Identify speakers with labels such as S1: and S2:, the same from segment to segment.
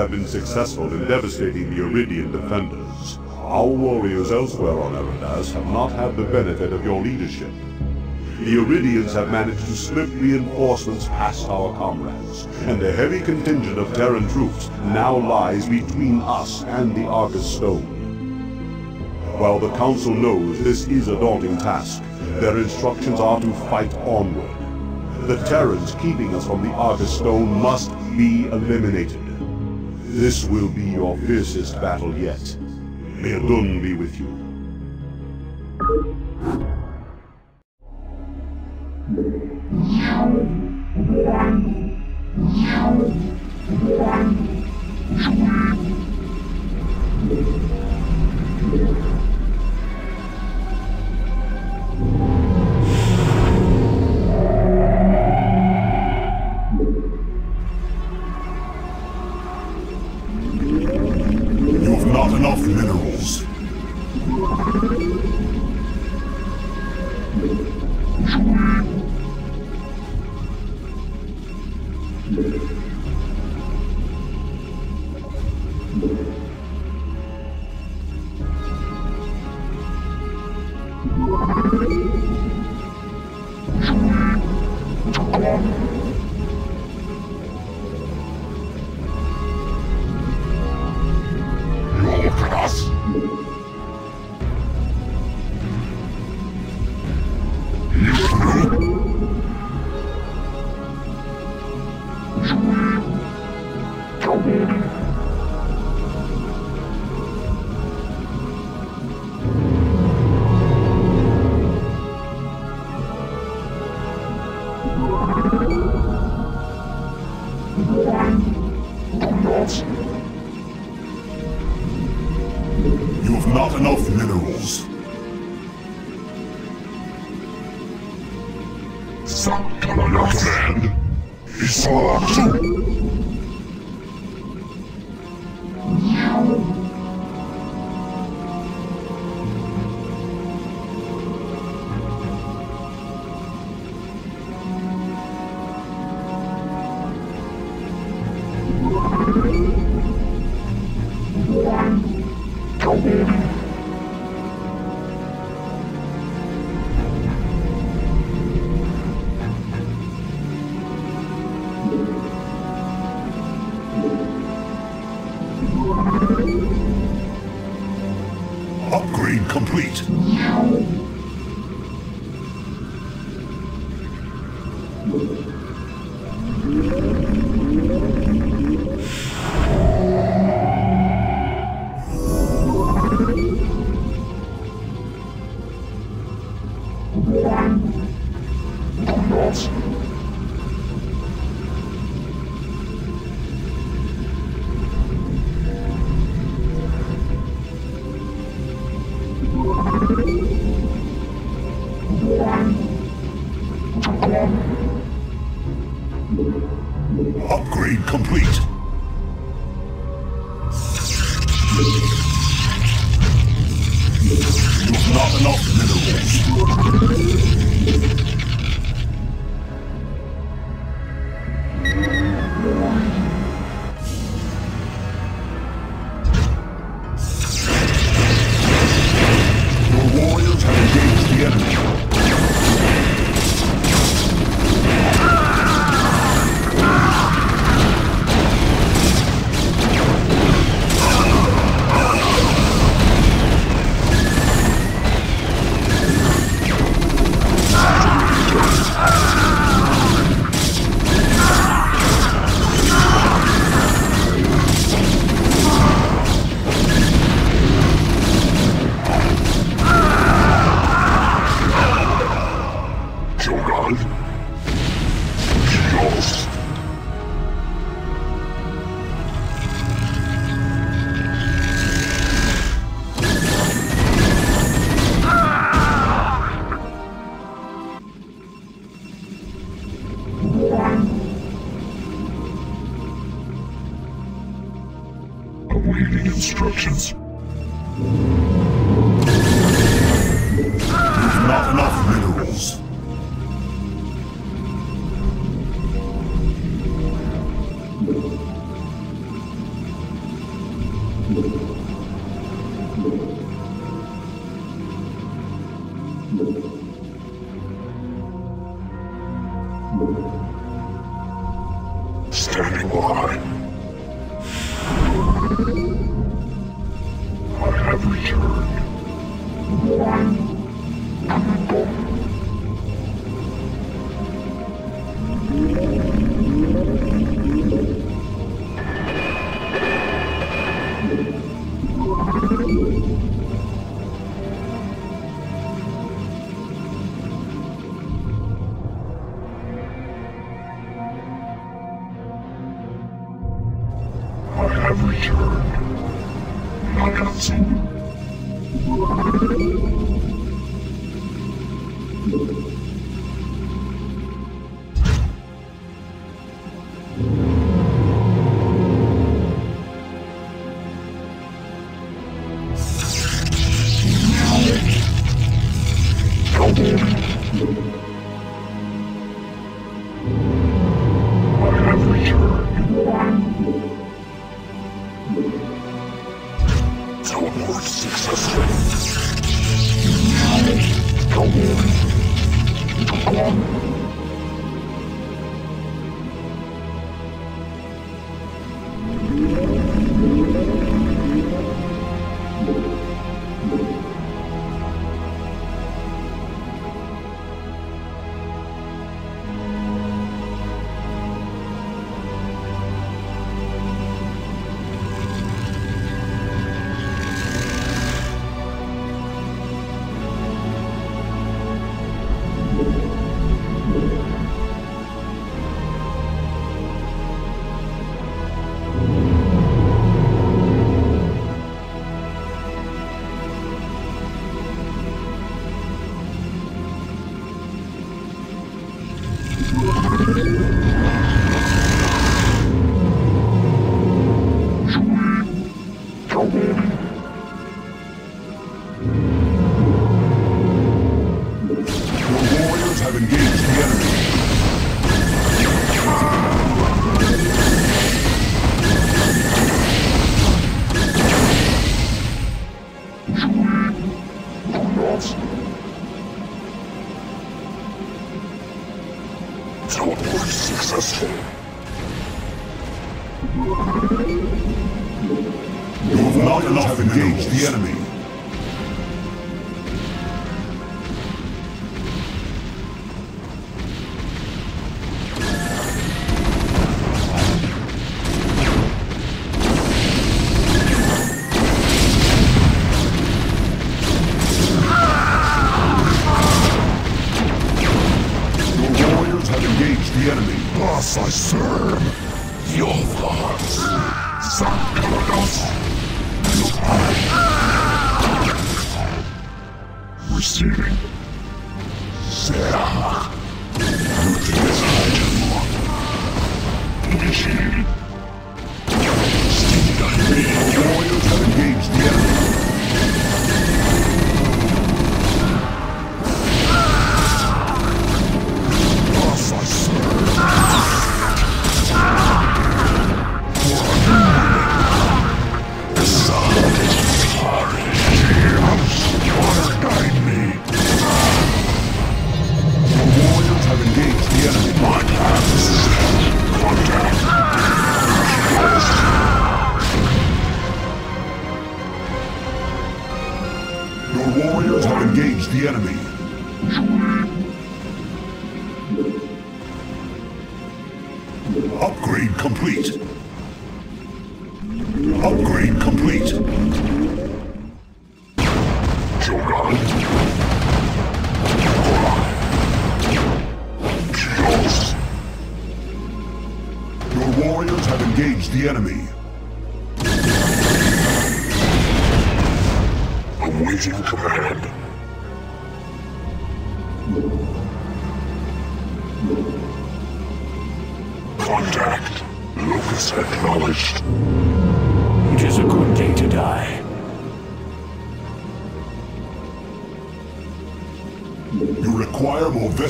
S1: Have been successful in devastating the Iridian defenders, our warriors elsewhere on Aridas have not had the benefit of your leadership. The Iridians have managed to slip reinforcements past our comrades, and a heavy contingent of Terran troops now lies between us and the Argus Stone. While the Council knows this is a daunting task, their instructions are to fight onward. The Terrans keeping us from the Argus Stone must be eliminated. This will be your fiercest battle yet. May Adun be with you.
S2: Initiated.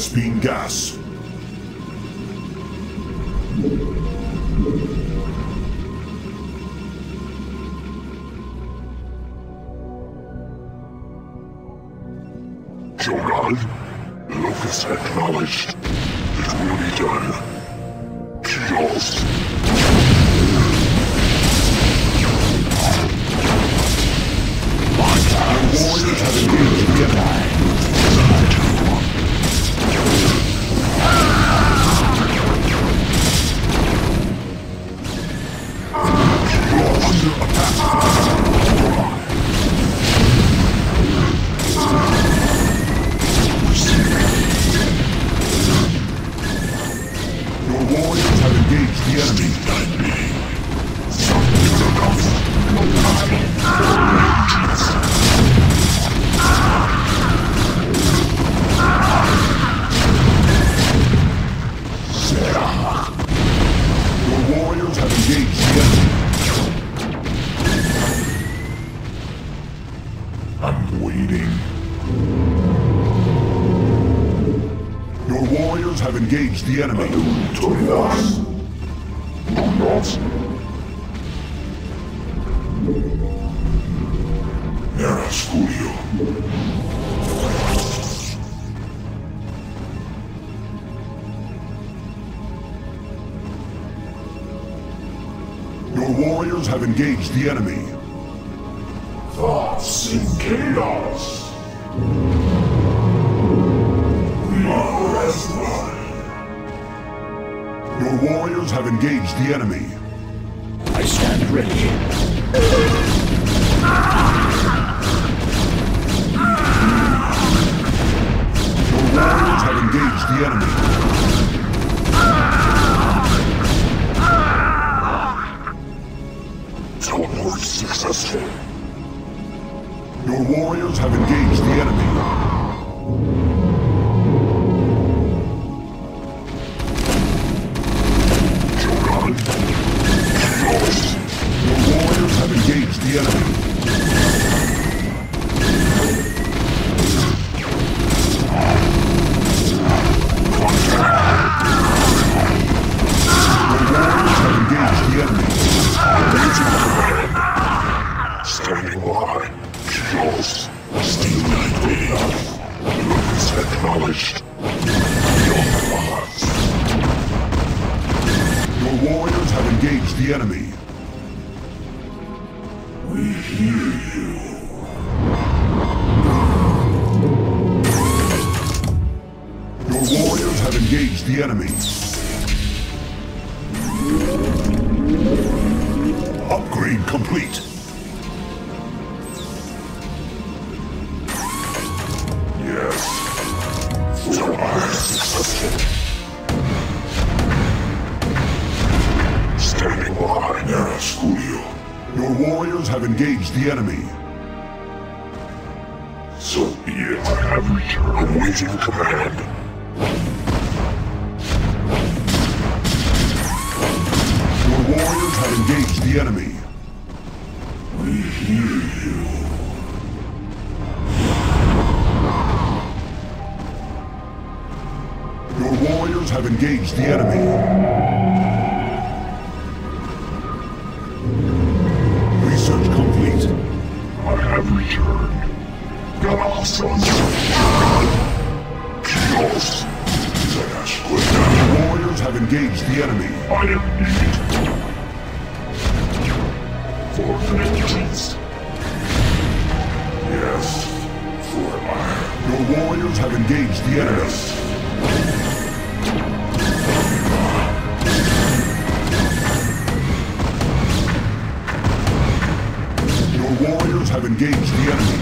S1: More Vespene gas.
S3: The enemy. Era Studio. Your warriors have engaged the enemy. Thoughts in chaos. Your have engaged the enemy.
S4: I stand ready.
S3: Your warriors have engaged the enemy. Teleport successful. Your warriors have engaged the enemy. The enemy. Upgrade complete. Yes. So I successful. Standing by. Studio. Your warriors have engaged the enemy. So be it. I have returned. Awaiting engaged the enemy. Have engaged the enemy.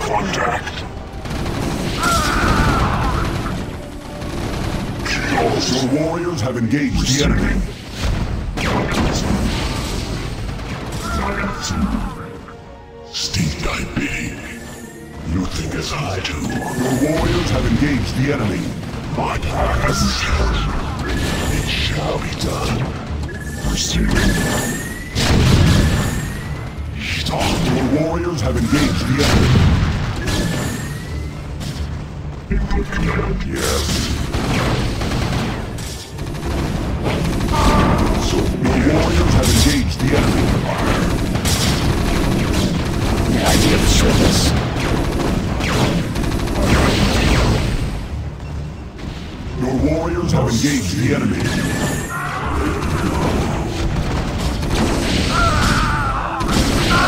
S3: Contact. Your warriors have engaged the enemy. I big. You think as I do. Your warriors have engaged the enemy. My task. It shall be done. Proceed. Your warriors have engaged the enemy. Yes. So your warriors have engaged the enemy.
S4: The idea of service.
S3: Your warriors have engaged the enemy.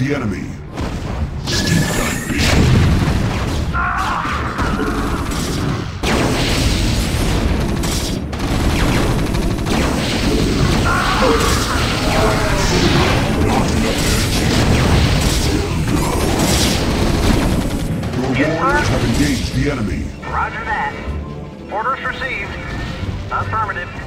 S3: the enemy. engaged the enemy.
S5: Roger that. Orders received. Affirmative.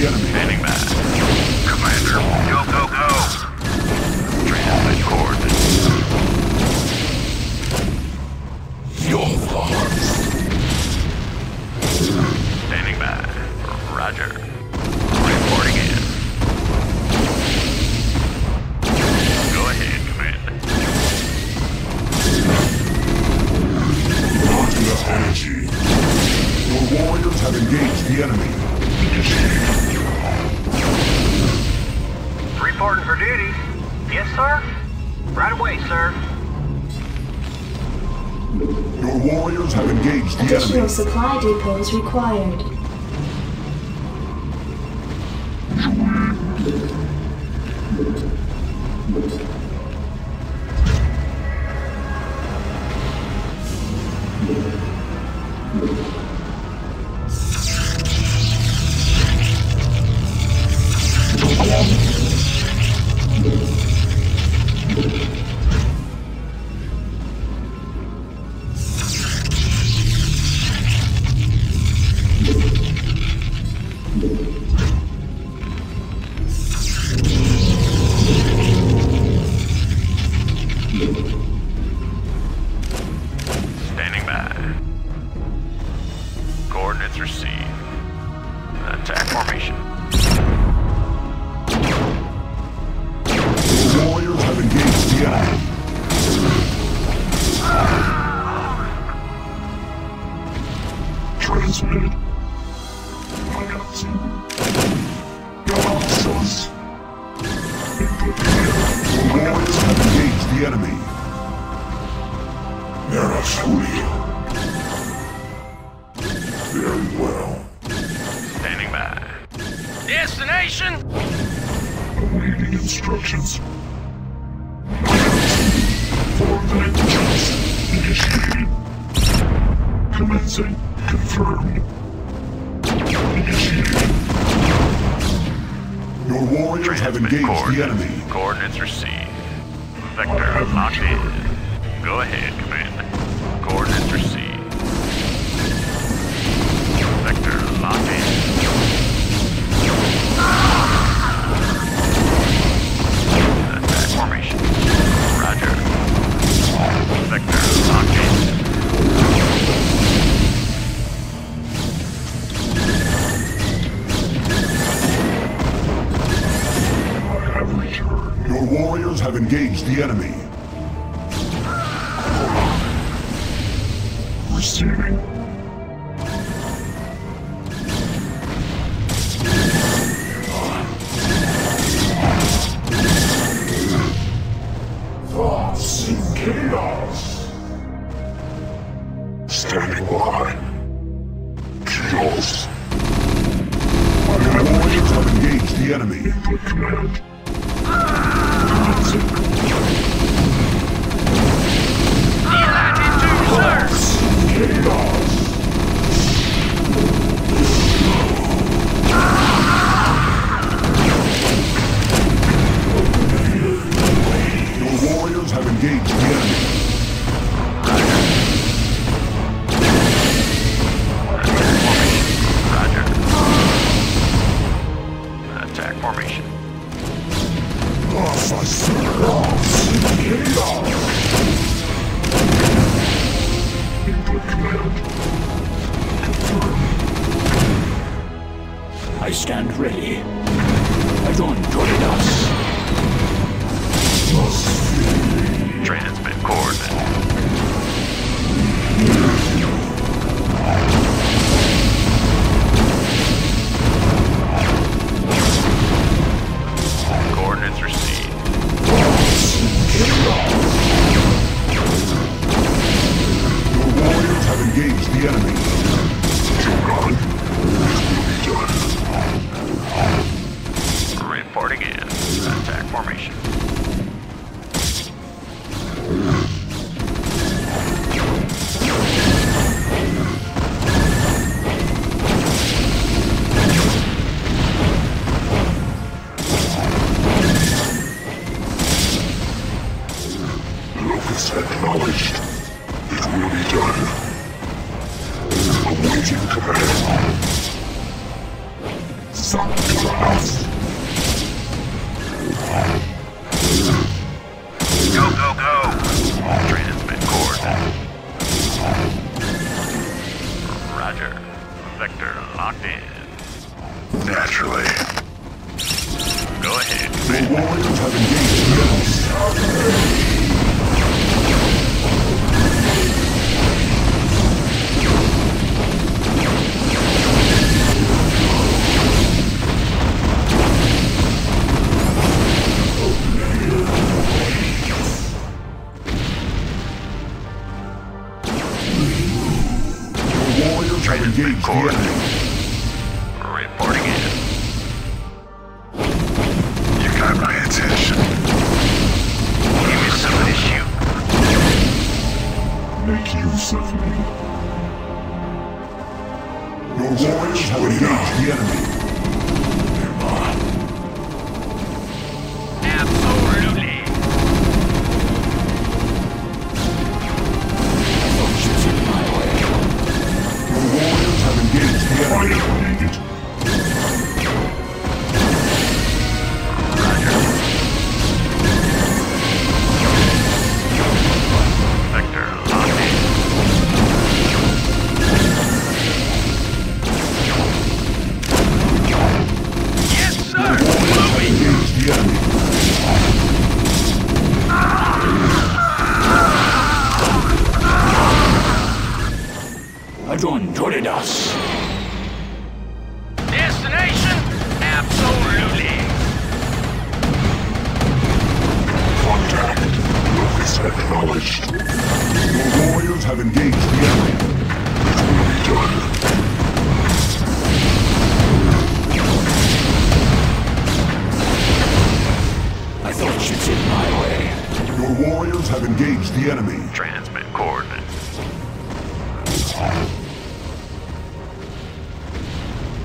S3: the enemy. required.
S6: The enemy. warriors have engaged the enemy. Receiving. Thoughts in chaos. Standing by. Chaos.
S3: My warriors have engaged the enemy.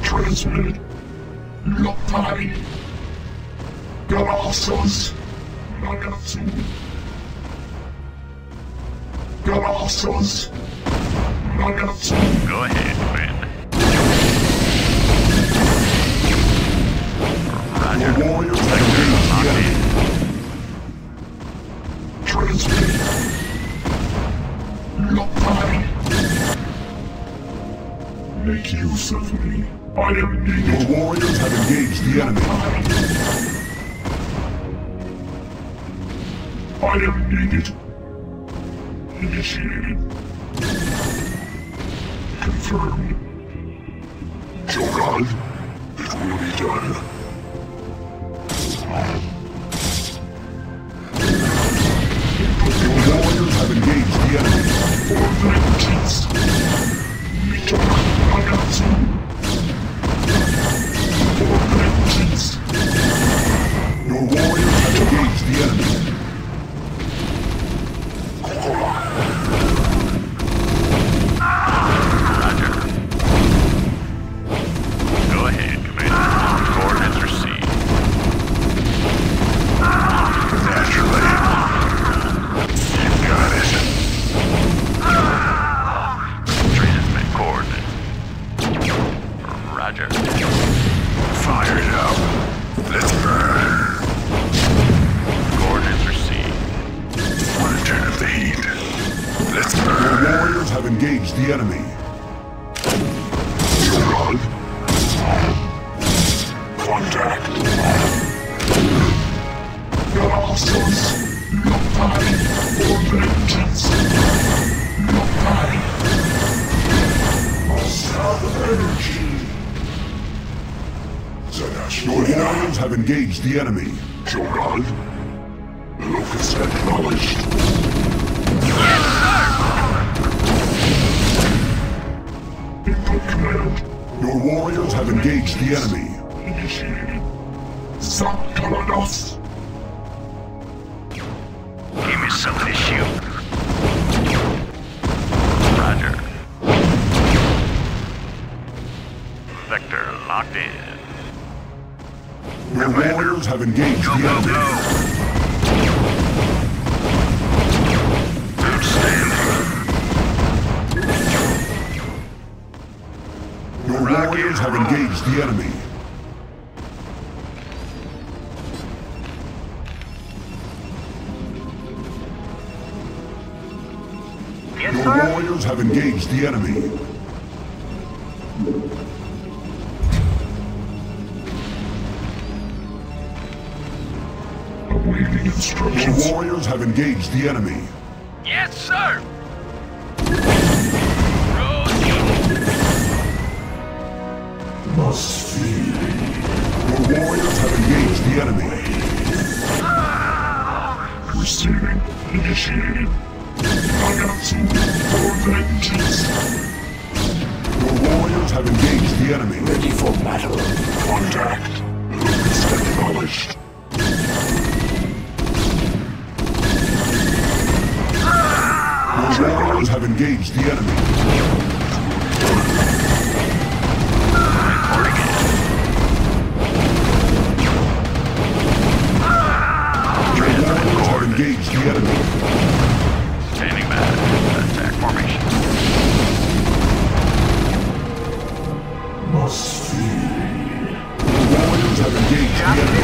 S6: Transmit.
S3: Loktai. Garasas. Nagatsu. Garasas. Nagatsu.
S6: Go ahead,
S3: friend.
S6: Roger.
S3: The
S6: warrior
S3: Transmit. Loktai make use of me. I am needed. Your warriors have engaged the enemy. I am needed. Initiated. Confirmed. god it will be done. Your warriors have engaged the enemy. For vengeance. Meet Council. the enemy, Jogad. Locust acknowledged. Input command. Your warriors have engaged the enemy. The enemy.
S5: Yes,
S3: Your
S5: sir?
S3: warriors have engaged the enemy. Awaiting instructions. Your warriors have engaged the enemy.
S6: Yes, sir!
S3: Must flee. Your warriors have engaged the enemy. Receiving. Initiated. Nagatsu for vengeance. Your warriors have engaged the enemy.
S4: Ready for battle.
S3: Contact. Acknowledged. Your warriors have engaged the enemy. Engaged the enemy.
S6: Standing by. Attack formation.
S3: Must engaged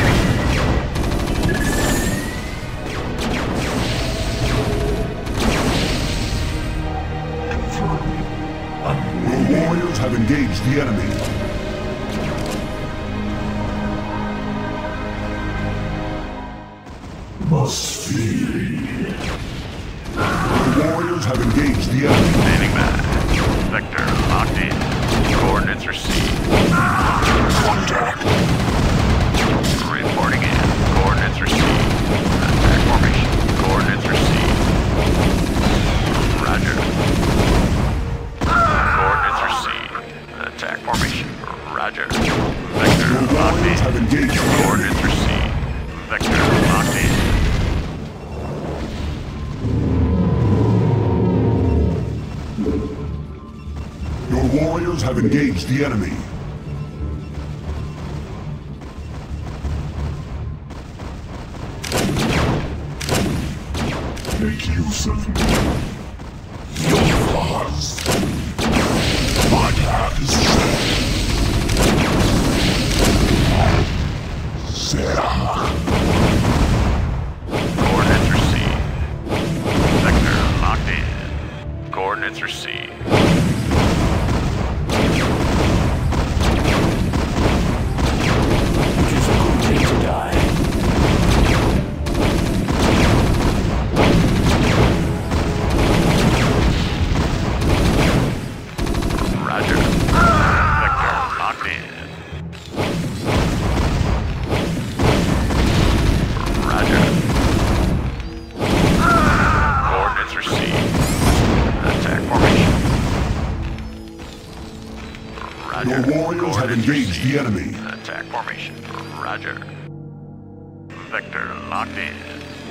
S3: Must flee. Your warriors have engaged the enemy.
S6: Standing by. Vector locked in. Coordinates received.
S3: Contact.
S6: Reporting in. Coordinates received. Attack formation. Coordinates received. Roger. Coordinates received. Attack formation. Roger. Vector locked in.
S3: the.
S6: Coordinates
S3: have engaged the enemy. Have engaged the enemy.
S6: Attack formation. Roger. Vector locked in.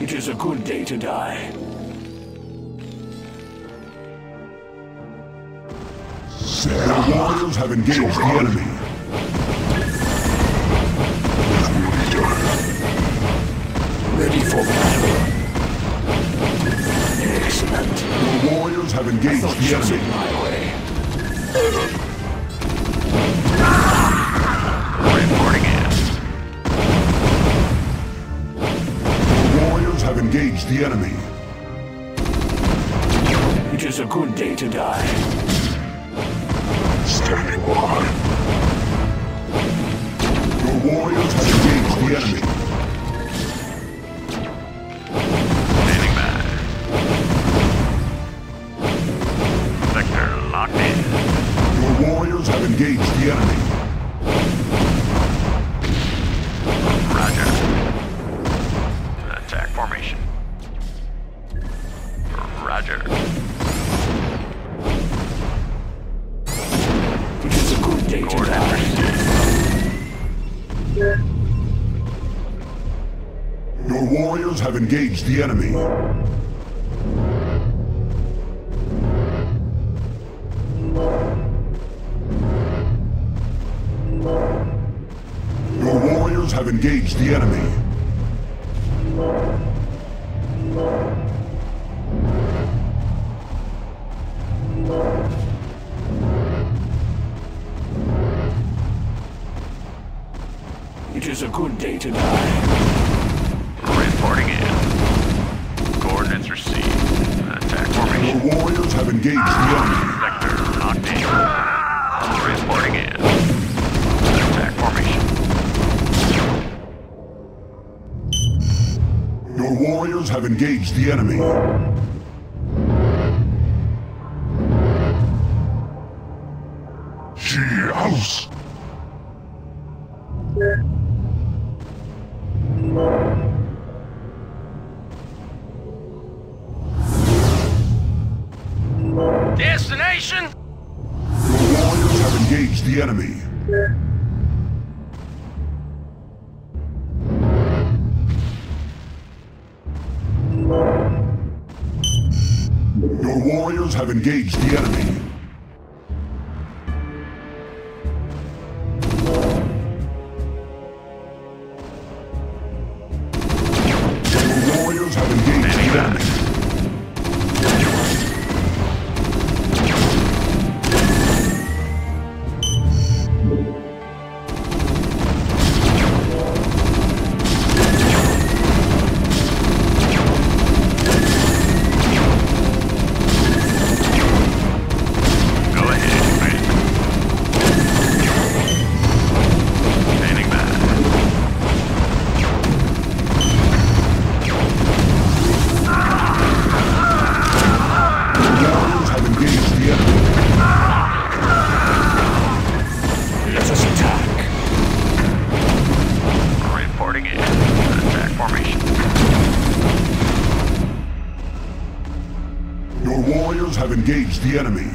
S4: It is a good day to die.
S3: Sarah. Your warriors have engaged the enemy.
S4: Ready for battle. Excellent.
S3: Your warriors have engaged the
S4: Just in
S3: enemy. Warriors have engaged the enemy.
S4: It is a good day to die.
S3: Standing by. Your warriors have engaged the enemy.
S6: Standing by. Vector locked in.
S3: Your warriors have engaged the enemy. Your warriors have engaged the enemy. Your warriors have engaged the enemy.
S4: to die.
S7: Reporting in. Coordinates received. Attack formation.
S6: The warriors have engaged the enemy.
S4: Sector locked
S7: Reporting in. Attack formation.
S6: Your warriors have engaged the enemy. warriors have engaged the enemy. engage the enemy.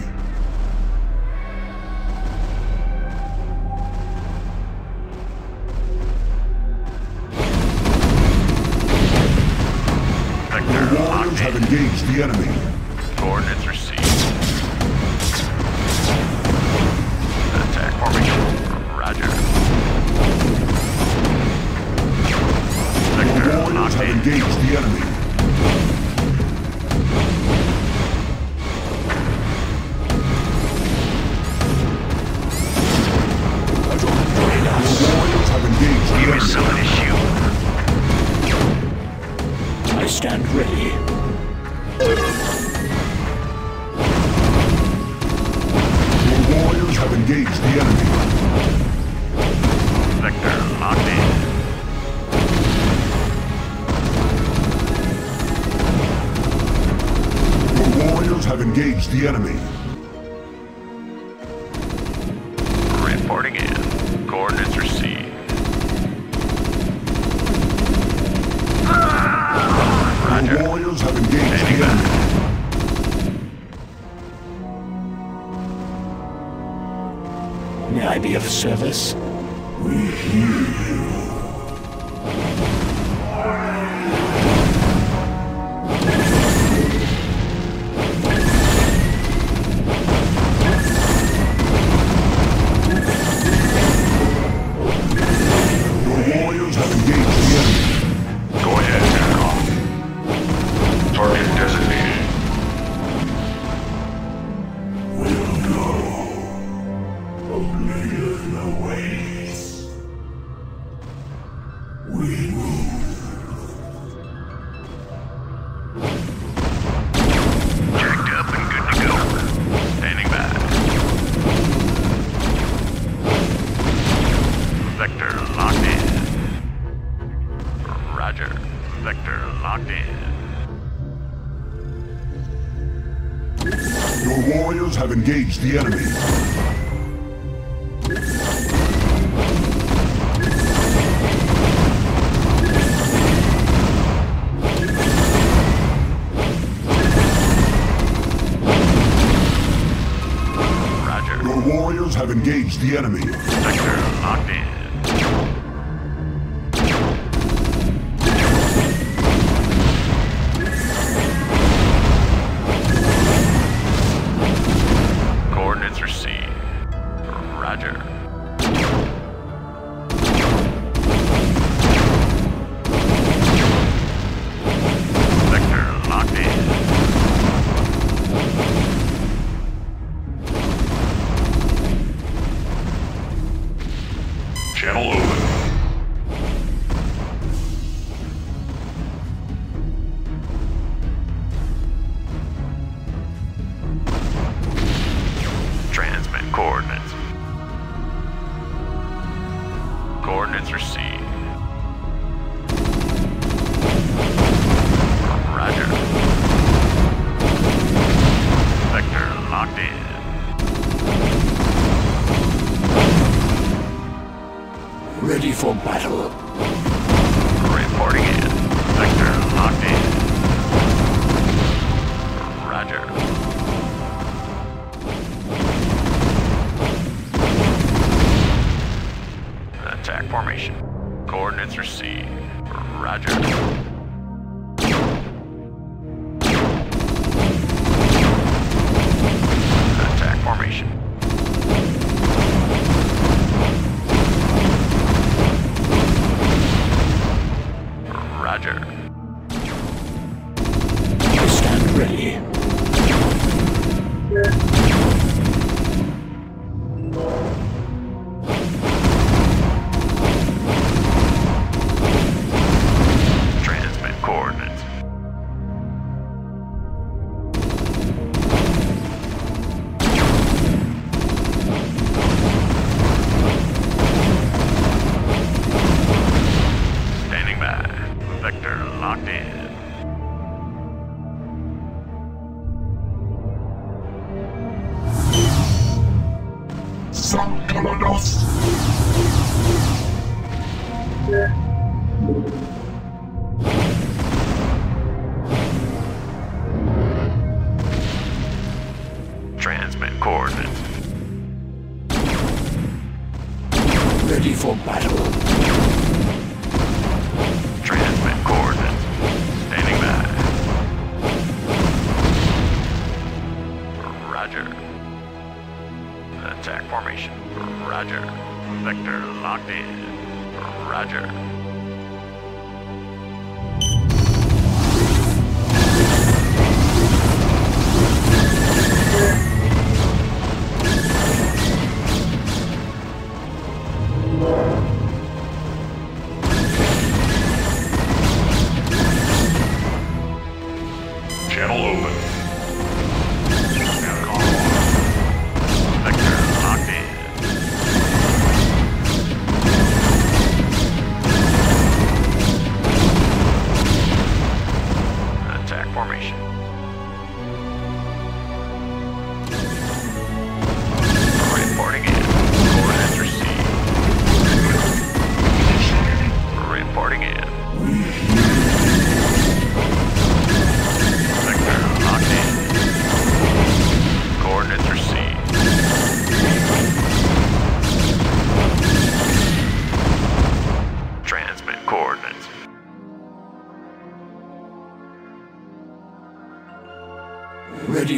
S6: engage the enemy. your warriors have engaged the enemy.
S7: Coordinates received.
S3: Sankalados!
S6: Transmit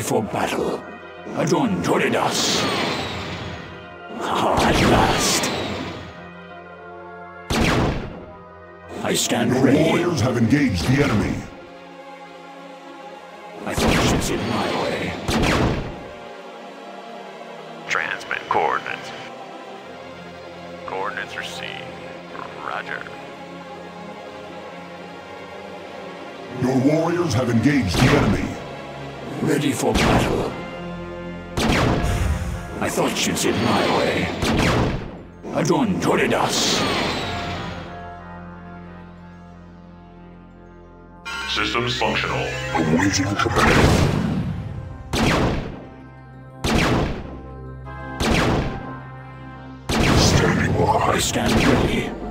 S4: for battle. Adun Toridas. Ah, at last. I stand
S3: Your
S4: ready.
S3: warriors have engaged the enemy.
S4: I thought ships in my way.
S6: Transmit coordinates. Coordinates received. Roger.
S3: Your warriors have engaged the enemy.
S4: Ready for battle. I thought you'd in my way. Adun Toridas.
S3: Systems functional. Awaiting command. Standing
S4: I
S3: by.
S4: stand ready.